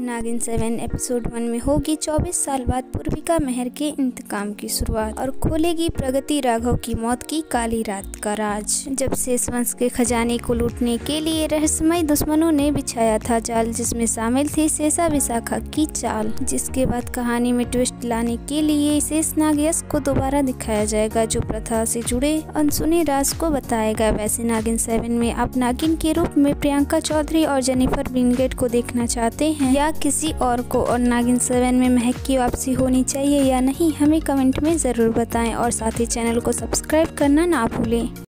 नागिन seven episode one में होगी 24 साल बाद पूर्विका मेहर के इंतकाम की शुरुआत और खोलेगी प्रगति राघव की मौत की काली रात का राज। जब शेष वंश के खजाने को लूटने के लिए रहस्यमय दुश्मनों ने बिछाया था जाल, जिसमें शामिल थी शेषा विशाखा की चाल। जिसके बाद कहानी में ट्विस्ट लाने के लिए शेष नाग यश को दोबारा दिखाया जाएगा, जो प्रथा से जुड़े अनसुने राज को बताएगा। वैसे नागिन सेवन में आप नागिन के रूप में प्रियंका चौधरी और जेनिफर ब्रिंगेट को देखना चाहते हैं, या किसी और को और नागिन सेवन में महक की वापसी होनी चाहिए या नहीं, हमें कमेंट में ज़रूर बताएँ और साथ ही चैनल को सब्सक्राइब करना ना भूलें।